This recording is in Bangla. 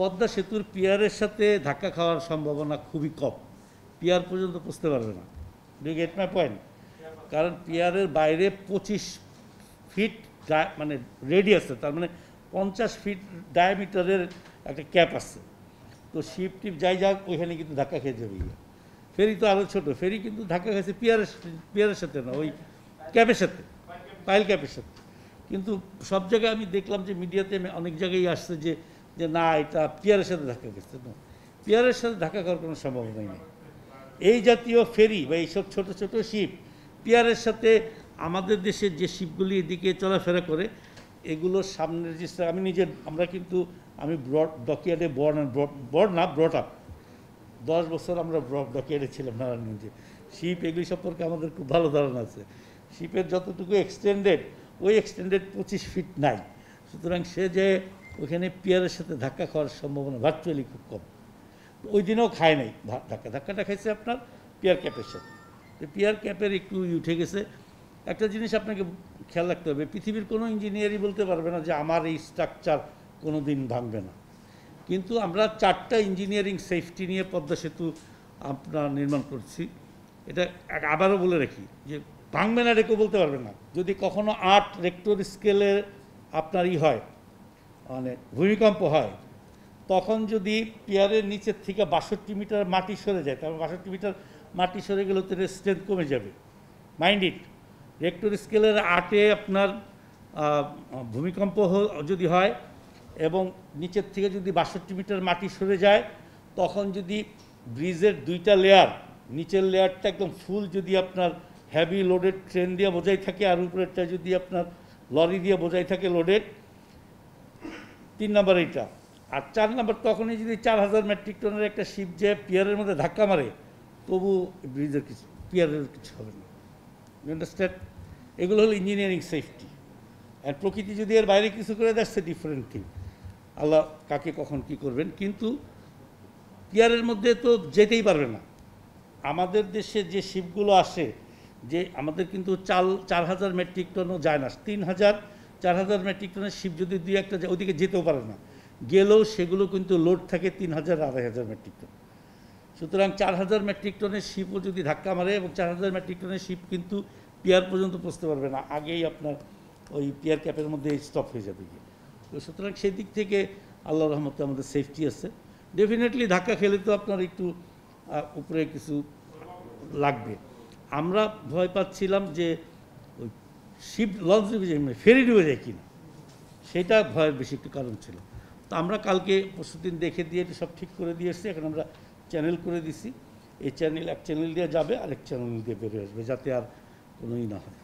পদ্মা সেতুর পিয়ারের সাথে ধাক্কা খাওয়ার সম্ভাবনা খুবই কম। পিয়ার পর্যন্ত পৌঁছতে পারবে না। ডু গেট মাই পয়েন্ট কারণ পিয়ারের বাইরে পঁচিশ ফিট মানে রেডিয়াসে তার মানে পঞ্চাশ ফিট ডায়ামিটারের একটা ক্যাপ আছে। তো শিপ টিপ যাই যাক, ওইখানে কিন্তু ধাক্কা খেয়ে যাবে। ফেরি তো আরও ছোটো, ফেরি কিন্তু ধাক্কা খেয়েছে পিয়ারের পিয়ারের সাথে না, ওই ক্যাপের সাথে পাইল ক্যাপের সাথে। কিন্তু সব জায়গায় আমি দেখলাম যে মিডিয়াতে অনেক জায়গায় আসছে যে যে না, এটা পিয়ারের সাথে ধাক্কা গেছে না, পিয়ারের সাথে ধাক্কা করার কোনো সম্ভাবনাই নেই। এই জাতীয় ফেরি বা এইসব ছোট ছোট শিপ, পিয়ারের সাথে আমাদের দেশের যে শিপগুলি এদিকে চলাফেরা করে, এগুলোর সামনের যে আমি নিজে, আমরা কিন্তু, আমি ব্রড ডকিয়ার্ডে বর্ন বর্ড না ব্রট আপ দশ বছর আমরা ব্রড ডকিয়ার্ডে ছিলাম নারায়ণগঞ্জে। শিপ এগুলি সম্পর্কে আমাদের খুব ভালো ধারণা আছে। শিপের যতটুকু এক্সটেন্ডেড ওই এক্সটেন্ডেড পঁচিশ ফিট নাই। সুতরাং সে যে ওখানে পিয়ারের সাথে ধাক্কা খাওয়ার সম্ভাবনা ভার্চুয়ালি খুব কম। ওই দিনেও খায় নাই। ধাক্কা, ধাক্কাটা খাইছে আপনার পিয়ার ক্যাপের সাথে। তো পিয়ার ক্যাপের একটু উঠে গেছে। একটা জিনিস আপনাকে খেয়াল রাখতে হবে, পৃথিবীর কোনো ইঞ্জিনিয়ারই বলতে পারবে না যে আমার এই স্ট্রাকচার কোনো দিন ভাঙবে না। কিন্তু আমরা চারটা ইঞ্জিনিয়ারিং সেফটি নিয়ে পদ্মা সেতু আপনার নির্মাণ করছি। এটা আবারও বলে রাখি যে ভাঙবে না রেখেও বলতে পারবে না। যদি কখনো আট রেক্টর স্কেলে আপনার ই হয় মানে ভূমিকম্প হয়, তখন যদি পিয়ারের নিচের থেকে বাষট্টি মিটার মাটি সরে যায়, তাহলে বাষট্টি মিটার মাটি সরে গেলে তো স্ট্রেংথ কমে যাবে। মাইন্ড ইট রেক্টর স্কেলের আটে আপনার ভূমিকম্প যদি হয় এবং নিচের থেকে যদি বাষট্টি মিটার মাটি সরে যায়, তখন যদি ব্রিজের দুইটা লেয়ার নিচের লেয়ারটা একদম ফুল যদি আপনার হ্যাভি লোডেড ট্রেন দিয়ে বোঝাই থাকে, আর উপরেরটা যদি আপনার লরি দিয়ে বোঝাই থাকে লোডেড তিন নম্বর এইটা। আর চার নম্বর তখনই যদি চার হাজার মেট্রিক টনের একটা শিপ যে পিয়ারের মধ্যে ধাক্কা মারে, তবু ব্রিজের কিছু, পিয়ারের কিছু হবে না। আন্ডারস্ট্যান্ড এগুলো হলো ইঞ্জিনিয়ারিং সেফটি আর প্রকৃতি যদি এর বাইরে কিছু করে দ্যাটস এ ডিফারেন্ট থিং আল্লাহ কাকে কখন কি করবেন? কিন্তু পিয়ারের মধ্যে তো যেতেই পারবে না। আমাদের দেশে যে শিপগুলো আসে, যে আমাদের কিন্তু চাল, চার হাজার মেট্রিক টনও যায় না। তিন হাজার চার হাজার মেট্রিক টনের শিপ যদি দুই একটা ওদিকে যেতেও পারে না। গেলেও সেগুলো কিন্তু লোড থাকে তিন হাজার আড়াই হাজার মেট্রিক টন সুতরাং চার হাজার মেট্রিক টনের শিপও যদি ধাক্কা মারে এবং চার হাজার মেট্রিক টনের শিপ কিন্তু পিয়ার পর্যন্ত পৌঁছতে পারবে না, আগেই আপনার ওই পিয়ার ক্যাপের মধ্যে স্টপ হয়ে যাবে গিয়ে। তো সুতরাং সেই দিক থেকে আল্লাহ রহমতে আমাদের সেফটি আছে। ডেফিনেটলি ধাক্কা খেলে তো আপনার একটু উপরে কিছু লাগবে। আমরা ভয় পাচ্ছিলাম যে শিপ লঞ্চ ডুবে যায় ফেরি ডুবে যায় কিনা, সেটা ভয়ের বেশি একটি কারণ ছিল। তো আমরা কালকে পরশুদিন দেখে দিয়ে সব ঠিক করে দিয়ে এসেছি এখন আমরা চ্যানেল করে দিছি। এই চ্যানেল এক চ্যানেল দিয়ে যাবে, আরেক চ্যানেল দিয়ে বেরিয়ে আসবে, যাতে আর কোনোই না হয়।